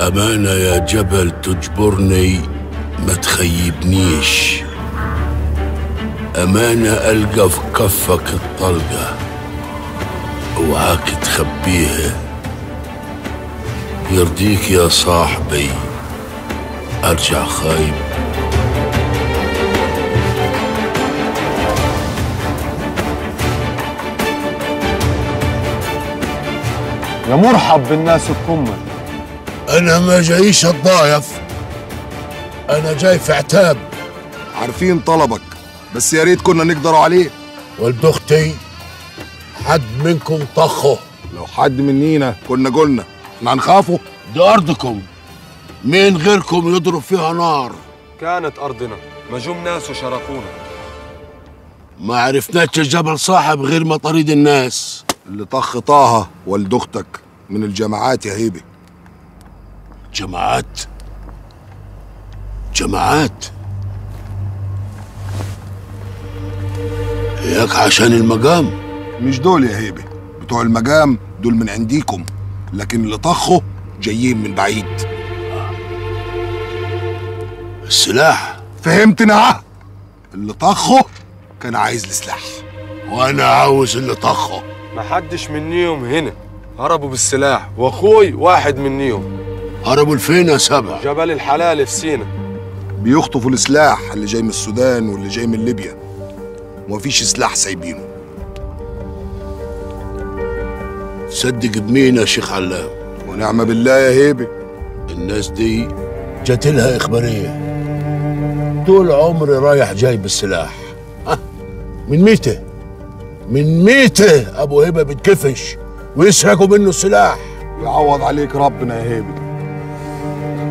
أمانة يا جبل تجبرني ما تخيبنيش. أمانة ألقى في كفك الطلقة اوعاك تخبيها. يرضيك يا صاحبي أرجع خايب. يا مرحب بالناس الكمل أنا ما جايش الضايف. أنا جاي في عتاب. عارفين طلبك بس يا ريت كنا نقدروا عليه. ولد أختي حد منكم طخه. لو حد منينا كنا قلنا إحنا هنخافه. دي أرضكم. مين غيركم يضرب فيها نار؟ كانت أرضنا ما جم ناس وشرفونا. ما عرفناش الجبل صاحب غير مطاريد الناس. اللي طخ طه ولد أختك من الجماعات يا هيبة. جماعات؟ جماعات؟ ياك عشان المقام؟ مش دول يا هيبة بتوع المقام دول من عنديكم لكن اللي طخه جايين من بعيد. السلاح؟ فهمتنا؟ اللي طخه كان عايز السلاح. وأنا عاوز اللي طخه ما حدش منيهم هنا. هربوا بالسلاح. واخوي واحد منيهم. هربوا لفين يا سبع جبل الحلال في سينا. بيخطفوا السلاح اللي جاي من السودان واللي جاي من ليبيا. ومفيش سلاح سايبينه. صدق بمين يا شيخ علام ونعم بالله يا هيبة. الناس دي جات لها إخبارية. طول عمري رايح جاي بالسلاح؟ من ميتة؟ من ميتة أبو هبة بتكفش ويسرقوا منه السلاح. يعوض عليك ربنا يا هيبه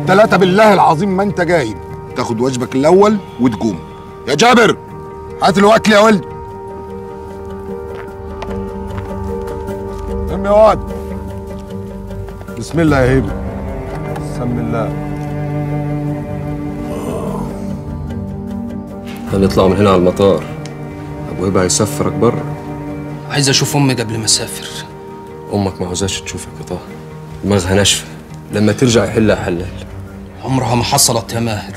ثلاثة بالله العظيم ما أنت جايب تاخد واجبك الأول وتقوم. يا جابر هات الوكل يا ولد. قم يا واد. بسم الله يا هيبه بسم الله. هنطلع من هنا على المطار؟ أبو هبة هيسفرك بره عايز أشوف أمي قبل ما أسافر. أمك ما عاوزاش تشوفك يا طه. دماغها ناشفة. لما ترجع يحلها حلال. عمرها ما حصلت يا ماهر.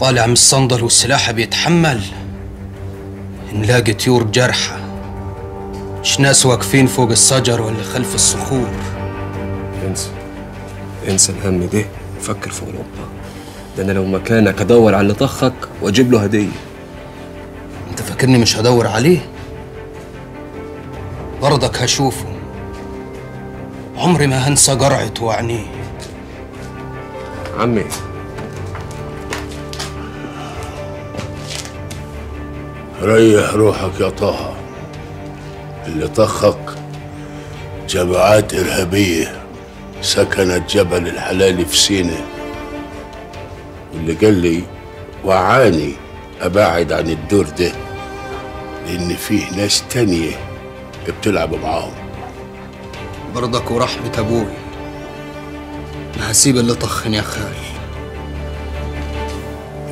طالع من الصندل والسلاح بيتحمل. نلاقي طيور جرحى مش ناس واقفين فوق الشجر ولا خلف الصخور. انسى. انسى الهم ده. وفكر في أوروبا. ده أنا لو مكانك أدور على اللي طخك وأجيب له هدية. أنت فاكرني مش هدور عليه؟ برضك هشوفه عمري ما هنسى قرعته وعينيه عمي. ريح روحك يا طه. اللي طخك جماعات إرهابية. سكنت جبل الحلال في سينا واللي قال لي وعاني أبعد عن الدور ده لأن فيه ناس تانية. بتلعب معاهم. برضك ورحمة أبوي. ما هسيب اللي طخني يا خال.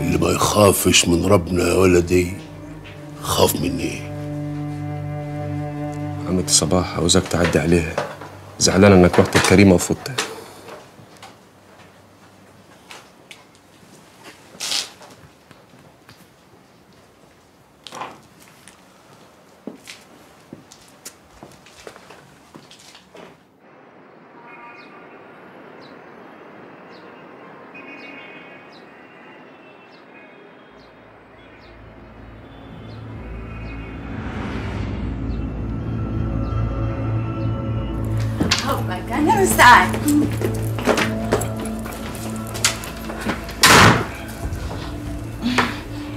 اللي ما يخافش من ربنا يا ولدي خاف مني. عمتي صباح عاوزك تعدي عليها. زعلان إنك رحت الكريمة وفوتها. أنا مستعد.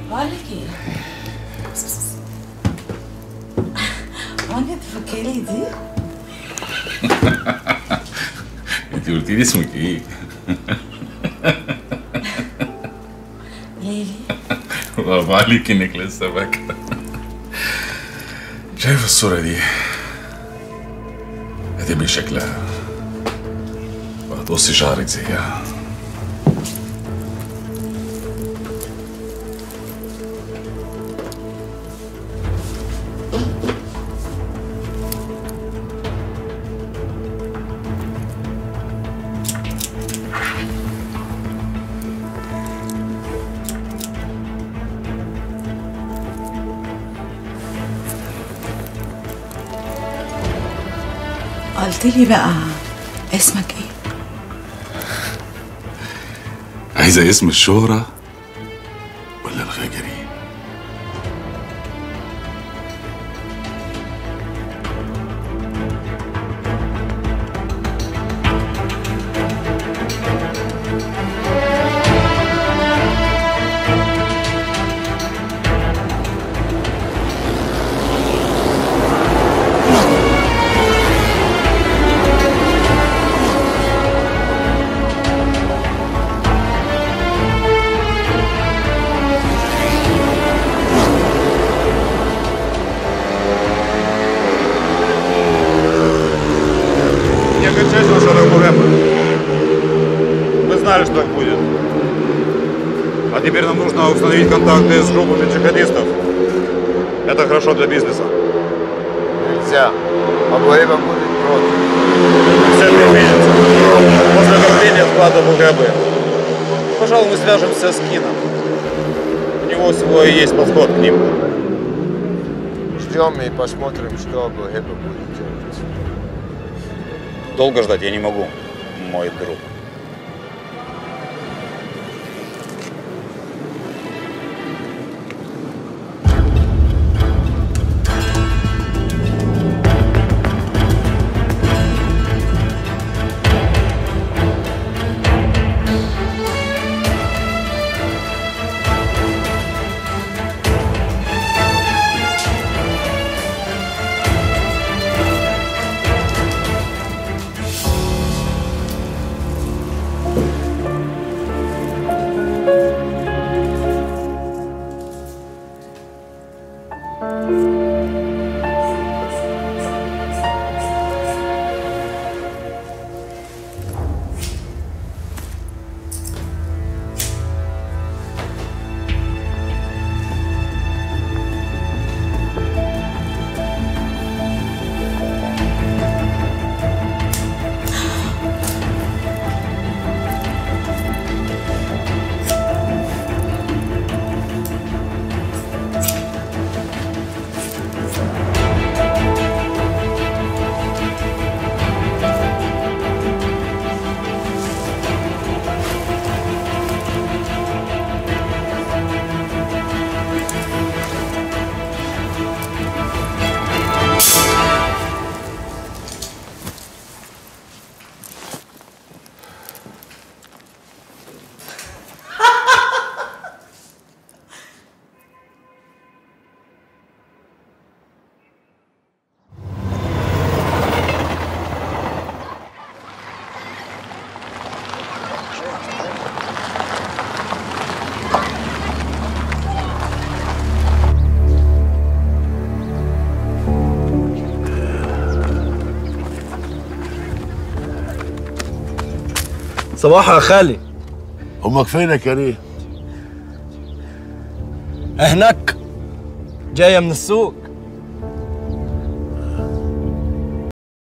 بقولك إيه؟ وأنا تفكري دي؟ أنت قلت لي اسمك إيه؟ ليلي. برافو عليك إنك لسه فاكرة. شايف الصورة دي؟ هتبقي شكلها dosti žarice, ja. قلت لي بقى اسمك ايه عايزة اسم الشهرة؟ Знали, что так будет. А теперь нам нужно установить контакты с группами джихадистов. Это хорошо для бизнеса. Нельзя. Абуэба будет против. Все переменится. После ограбления склада БГБ. Пожалуй, мы свяжемся с Кином. У него свой есть подход к ним. Ждем и посмотрим, что Абуэба будет делать. Долго ждать я не могу, мой друг. صباح يا خالي. أمك فين يا كريم هناك جاية من السوق.